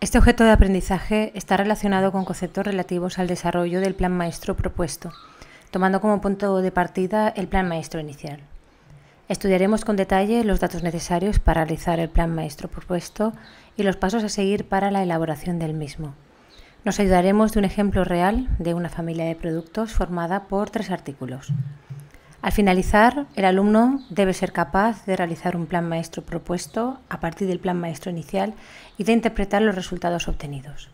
Este objeto de aprendizaje está relacionado con conceptos relativos al desarrollo del plan maestro propuesto, tomando como punto de partida el plan maestro inicial. Estudiaremos con detalle los datos necesarios para realizar el plan maestro propuesto y los pasos a seguir para la elaboración del mismo. Nos ayudaremos de un ejemplo real de una familia de productos formada por tres artículos. Al finalizar, el alumno debe ser capaz de realizar un plan maestro propuesto a partir del plan maestro inicial y de interpretar los resultados obtenidos.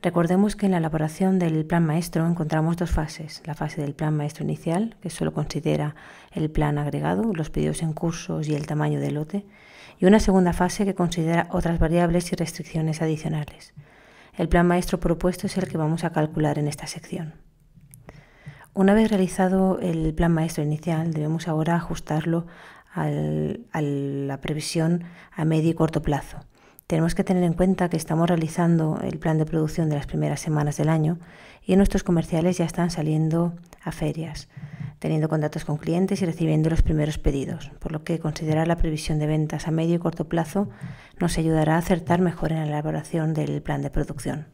Recordemos que en la elaboración del plan maestro encontramos dos fases. La fase del plan maestro inicial, que solo considera el plan agregado, los pedidos en cursos y el tamaño del lote, y una segunda fase que considera otras variables y restricciones adicionales. El plan maestro propuesto es el que vamos a calcular en esta sección. Una vez realizado el plan maestro inicial, debemos ahora ajustarlo a la previsión a medio y corto plazo tenemos que tener en cuenta que estamos realizando el plan de producción de las primeras semanas del año y nuestros comerciales ya están saliendo a ferias, teniendo contactos con clientes y recibiendo los primeros pedidos, por lo que considerar la previsión de ventas a medio y corto plazo nos ayudará a acertar mejor en la elaboración del plan de producción.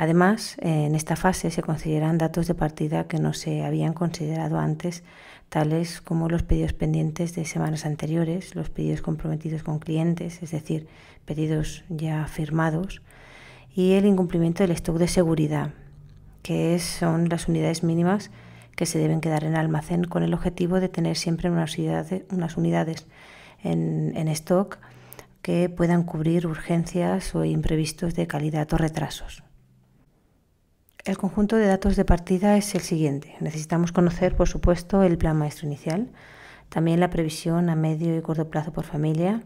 Además, en esta fase se consideran datos de partida que no se habían considerado antes tales como los pedidos pendientes de semanas anteriores, los pedidos comprometidos con clientes, es decir, pedidos ya firmados, y el incumplimiento del stock de seguridad, que son las unidades mínimas que se deben quedar en almacén con el objetivo de tener siempre unas unidades, en, en stock que puedan cubrir urgencias o imprevistos de calidad o retrasos. El conjunto de datos de partida es el siguiente. Necesitamos conocer, por supuesto, el plan maestro inicial, también la previsión a medio y corto plazo por familia,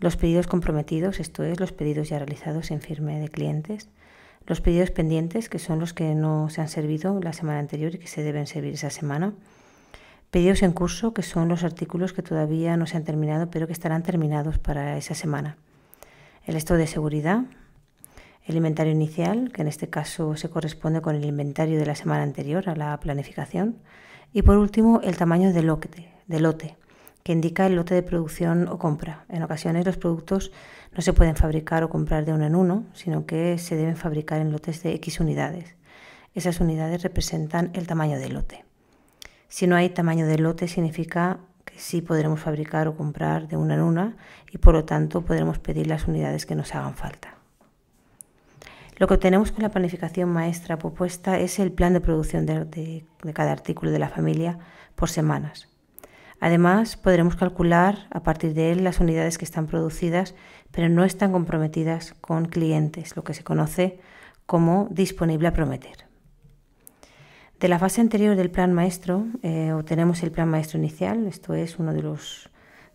los pedidos comprometidos, esto es, los pedidos ya realizados en firme de clientes, los pedidos pendientes, que son los que no se han servido la semana anterior y que se deben servir esa semana, pedidos en curso, que son los artículos que todavía no se han terminado pero que estarán terminados para esa semana, el estado de seguridad, el inventario inicial, que en este caso se corresponde con el inventario de la semana anterior a la planificación. Y por último, el tamaño del lote, lote, que indica el lote de producción o compra. En ocasiones los productos no se pueden fabricar o comprar de uno en uno, sino que se deben fabricar en lotes de X unidades. Esas unidades representan el tamaño del lote. Si no hay tamaño de lote, significa que sí podremos fabricar o comprar de una en una y por lo tanto podremos pedir las unidades que nos hagan falta. Lo que obtenemos con la planificación maestra propuesta es el plan de producción de, cada artículo de la familia por semanas. Además, podremos calcular a partir de él las unidades que están producidas, pero no están comprometidas con clientes, lo que se conoce como disponible a prometer. De la fase anterior del plan maestro eh, obtenemos el plan maestro inicial, esto es uno de los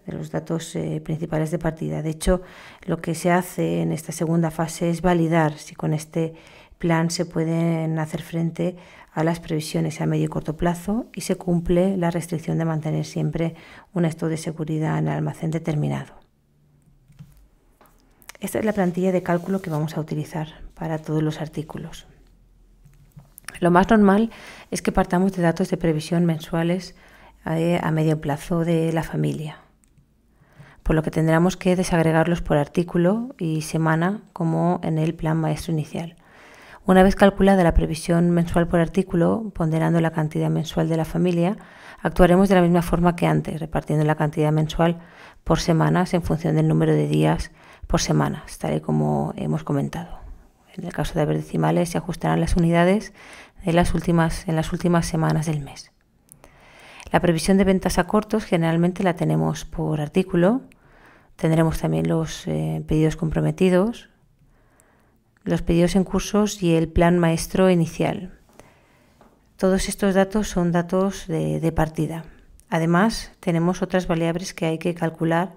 de los datos eh, principales de partida. De hecho, lo que se hace en esta segunda fase es validar si con este plan se pueden hacer frente a las previsiones a medio y corto plazo y se cumple la restricción de mantener siempre un estado de seguridad en el almacén determinado. Esta es la plantilla de cálculo que vamos a utilizar para todos los artículos. Lo más normal es que partamos de datos de previsión mensuales eh, a medio plazo de la familia por lo que tendremos que desagregarlos por artículo y semana como en el plan maestro inicial. Una vez calculada la previsión mensual por artículo, ponderando la cantidad mensual de la familia, actuaremos de la misma forma que antes, repartiendo la cantidad mensual por semanas en función del número de días por semana, tal y como hemos comentado. En el caso de haber decimales, se ajustarán las unidades en las últimas, en las últimas semanas del mes. La previsión de ventas a cortos generalmente la tenemos por artículo Tendremos también los eh, pedidos comprometidos, los pedidos en cursos y el plan maestro inicial. Todos estos datos son datos de, partida. Además, tenemos otras variables que hay que calcular,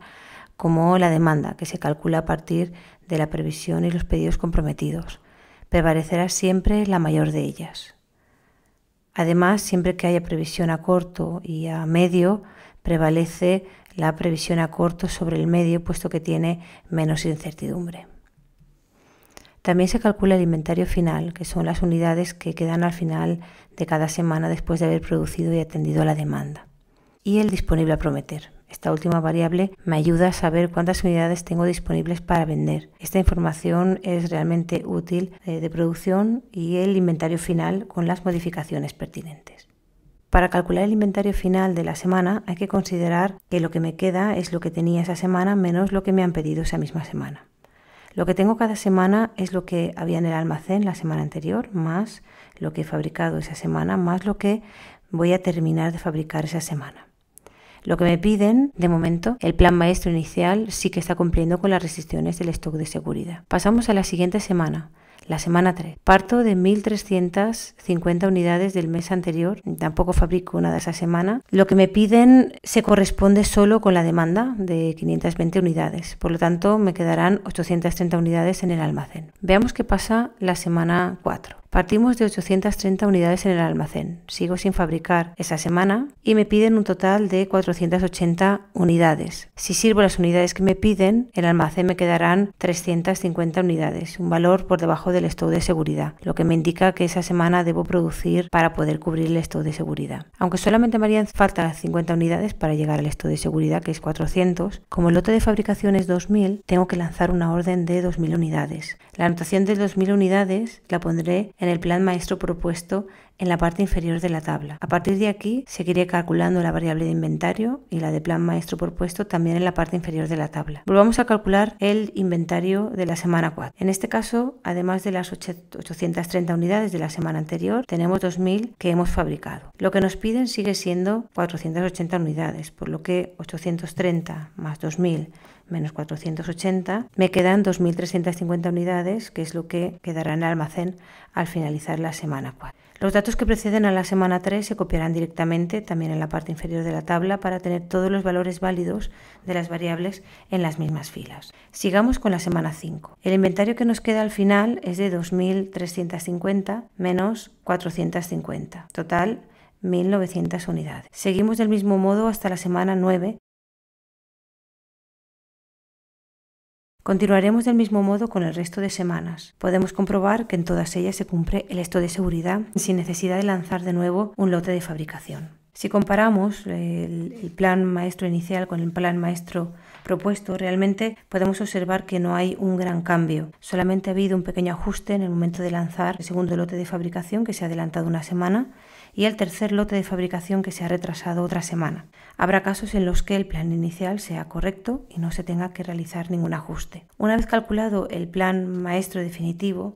como la demanda, que se calcula a partir de la previsión y los pedidos comprometidos. Prevalecerá siempre la mayor de ellas. Además, siempre que haya previsión a corto y a medio, prevalece la previsión a corto sobre el medio, puesto que tiene menos incertidumbre. También se calcula el inventario final, que son las unidades que quedan al final de cada semana después de haber producido y atendido a la demanda. Y el disponible a prometer. Esta última variable me ayuda a saber cuántas unidades tengo disponibles para vender. Esta información es realmente útil eh, de producción y el inventario final con las modificaciones pertinentes. Para calcular el inventario final de la semana hay que considerar que lo que me queda es lo que tenía esa semana menos lo que me han pedido esa misma semana. Lo que tengo cada semana es lo que había en el almacén la semana anterior, más lo que he fabricado esa semana, más lo que voy a terminar de fabricar esa semana. Lo que me piden, de momento, el plan maestro inicial sí que está cumpliendo con las restricciones del stock de seguridad. Pasamos a la siguiente semana la semana 3. Parto de 1.350 unidades del mes anterior, tampoco fabrico nada esa semana. Lo que me piden se corresponde solo con la demanda de 520 unidades, por lo tanto me quedarán 830 unidades en el almacén. Veamos qué pasa la semana 4. Partimos de 830 unidades en el almacén. Sigo sin fabricar esa semana y me piden un total de 480 unidades. Si sirvo las unidades que me piden, el almacén me quedarán 350 unidades, un valor por debajo del stock de seguridad, lo que me indica que esa semana debo producir para poder cubrir el stock de seguridad. Aunque solamente me harían falta 50 unidades para llegar al stock de seguridad, que es 400, como el lote de fabricación es 2000, tengo que lanzar una orden de 2000 unidades. La anotación de 2000 unidades la pondré en el plan maestro propuesto en la parte inferior de la tabla. A partir de aquí seguiré calculando la variable de inventario y la de plan maestro propuesto también en la parte inferior de la tabla. Volvamos a calcular el inventario de la semana 4. En este caso, además de las 830 unidades de la semana anterior, tenemos 2.000 que hemos fabricado. Lo que nos piden sigue siendo 480 unidades, por lo que 830 más 2.000 menos 480, me quedan 2.350 unidades, que es lo que quedará en el almacén al finalizar la semana 4. Los datos que preceden a la semana 3 se copiarán directamente también en la parte inferior de la tabla para tener todos los valores válidos de las variables en las mismas filas. Sigamos con la semana 5. El inventario que nos queda al final es de 2.350 menos 450. Total 1.900 unidades. Seguimos del mismo modo hasta la semana 9 Continuaremos del mismo modo con el resto de semanas. Podemos comprobar que en todas ellas se cumple el esto de seguridad sin necesidad de lanzar de nuevo un lote de fabricación. Si comparamos el, plan maestro inicial con el plan maestro propuesto, realmente podemos observar que no hay un gran cambio. Solamente ha habido un pequeño ajuste en el momento de lanzar el segundo lote de fabricación que se ha adelantado una semana y el tercer lote de fabricación que se ha retrasado otra semana. Habrá casos en los que el plan inicial sea correcto y no se tenga que realizar ningún ajuste. Una vez calculado el plan maestro definitivo,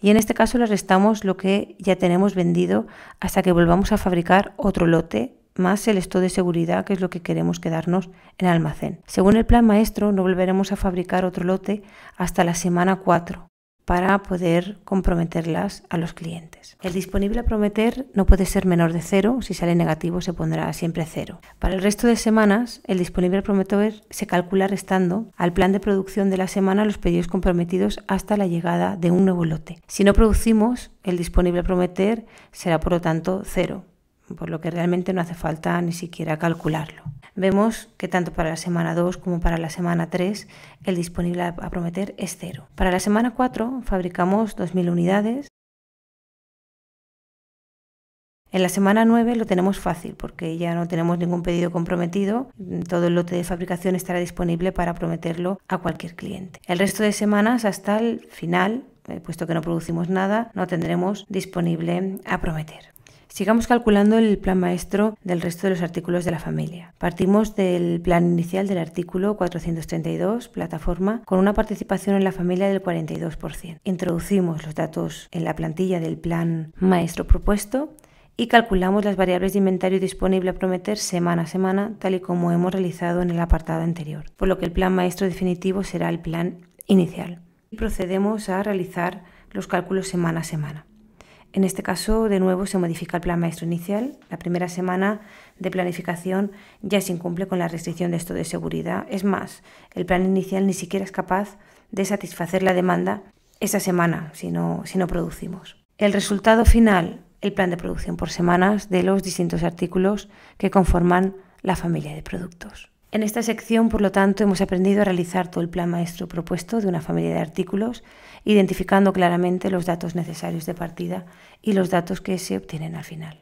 y en este caso le restamos lo que ya tenemos vendido hasta que volvamos a fabricar otro lote más el esto de seguridad, que es lo que queremos quedarnos en almacén. Según el plan maestro, no volveremos a fabricar otro lote hasta la semana 4, para poder comprometerlas a los clientes. El disponible a prometer no puede ser menor de cero, si sale negativo se pondrá siempre cero. Para el resto de semanas, el disponible a prometer se calcula restando al plan de producción de la semana los pedidos comprometidos hasta la llegada de un nuevo lote. Si no producimos, el disponible a prometer será por lo tanto cero, por lo que realmente no hace falta ni siquiera calcularlo vemos que tanto para la semana 2 como para la semana 3 el disponible a prometer es cero. Para la semana 4 fabricamos 2.000 unidades. En la semana 9 lo tenemos fácil porque ya no tenemos ningún pedido comprometido, todo el lote de fabricación estará disponible para prometerlo a cualquier cliente. El resto de semanas hasta el final, eh, puesto que no producimos nada, no tendremos disponible a prometer. Sigamos calculando el plan maestro del resto de los artículos de la familia. Partimos del plan inicial del artículo 432, plataforma, con una participación en la familia del 42%. Introducimos los datos en la plantilla del plan maestro propuesto y calculamos las variables de inventario disponible a prometer semana a semana, tal y como hemos realizado en el apartado anterior, por lo que el plan maestro definitivo será el plan inicial. Procedemos a realizar los cálculos semana a semana. En este caso, de nuevo, se modifica el plan maestro inicial. La primera semana de planificación ya se incumple con la restricción de esto de seguridad. Es más, el plan inicial ni siquiera es capaz de satisfacer la demanda esa semana si no, si no producimos. El resultado final, el plan de producción por semanas de los distintos artículos que conforman la familia de productos. En esta sección, por lo tanto, hemos aprendido a realizar todo el plan maestro propuesto de una familia de artículos, identificando claramente los datos necesarios de partida y los datos que se obtienen al final.